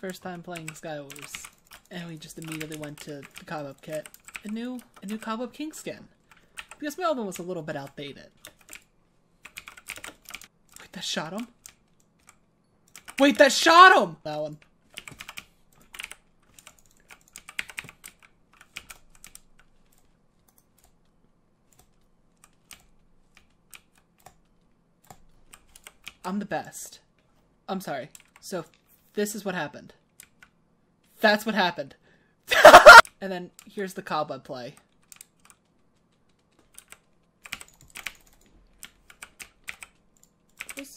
first time playing Skywars, and we just immediately went to the Cobweb kit. A new, a new Cobweb King skin. Because my old one was a little bit outdated. Wait, that shot him? Wait, that shot him! That one. I'm the best. I'm sorry. So, this is what happened. That's what happened. and then here's the cobweb play. This-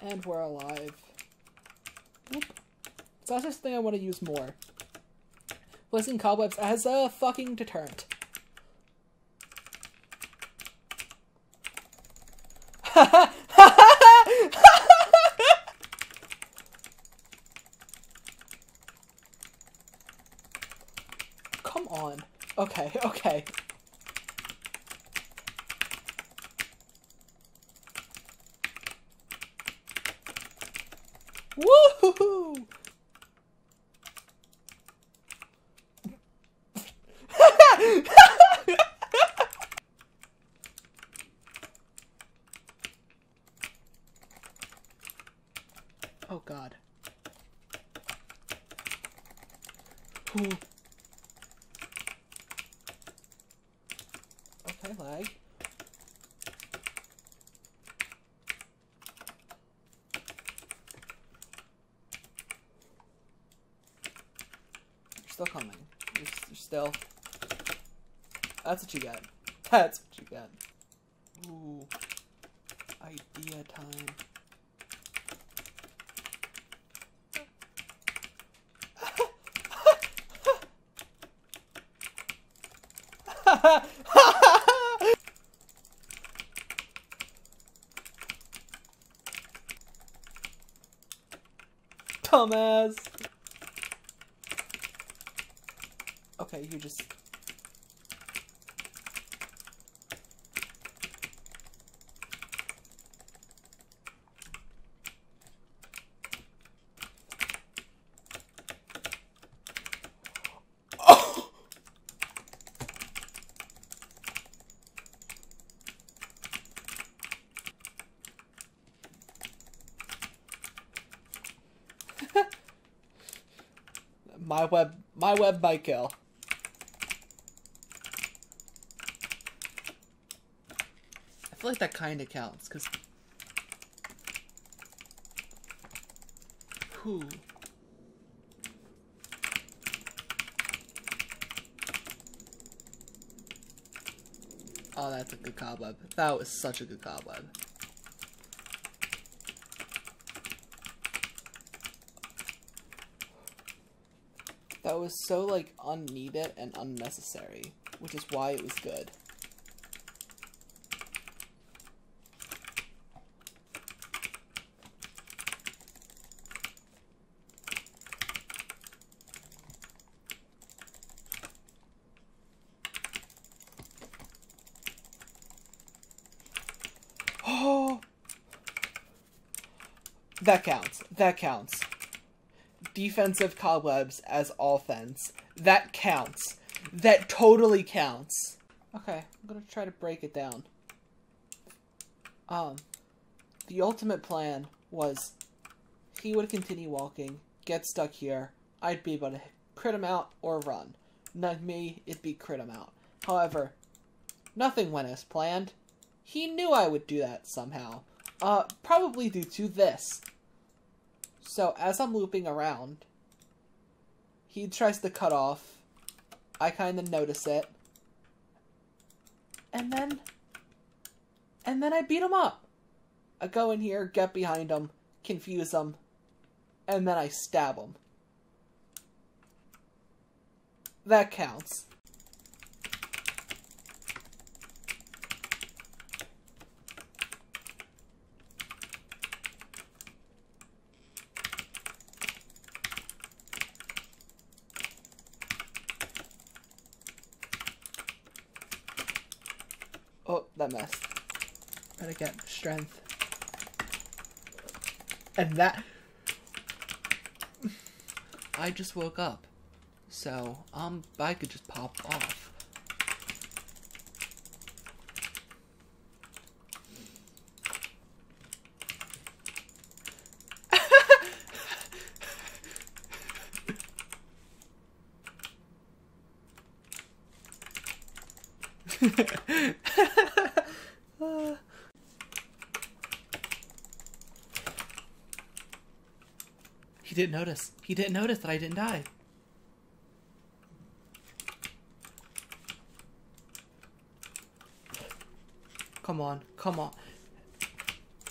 And we're alive. So that's just the thing I want to use more. Placing cobwebs as a fucking deterrent. Come on. Okay, okay. Woohoo! Oh god. Ooh. Okay, lag. Still coming. You're, you're still. That's what you get. That's what you get. Ooh. Idea time. Dumbass. Okay, you just. My web, my web by kill. I feel like that kind of counts, because. Whew. Oh, that's a good cobweb. That was such a good cobweb. That was so, like, unneeded and unnecessary, which is why it was good. That counts. That counts defensive cobwebs as offense. That counts. That totally counts. Okay, I'm gonna try to break it down. Um, the ultimate plan was he would continue walking, get stuck here, I'd be able to crit him out or run. Not me, it'd be crit him out. However, nothing went as planned. He knew I would do that somehow. Uh, probably due to this. So as I'm looping around, he tries to cut off. I kind of notice it. And then, and then I beat him up. I go in here, get behind him, confuse him, and then I stab him. That counts. Oh, that messed. Better get strength. And that. I just woke up. So, um, I could just pop off. He didn't notice. He didn't notice that I didn't die. Come on, come on.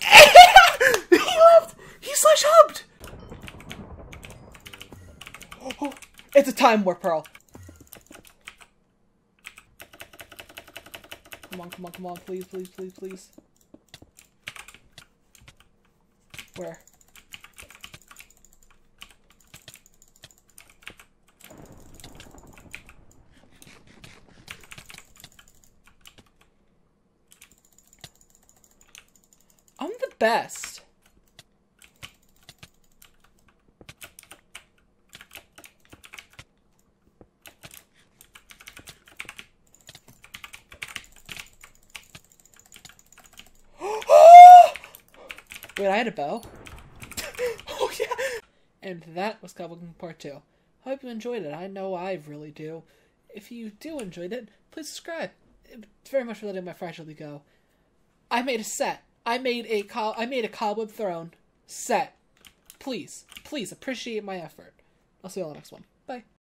he left! He slash hubbed! Oh, it's a time warp pearl. On, come on, come on, please, please, please, please. Where? I'm the best. Wait, I had a bow. oh yeah. And that was Goblin Part 2. Hope you enjoyed it. I know I really do. If you do enjoyed it, please subscribe. It's very much for letting my fragility go. I made a set. I made a col- I made a cobweb throne set. Please, please appreciate my effort. I'll see you on the next one. Bye.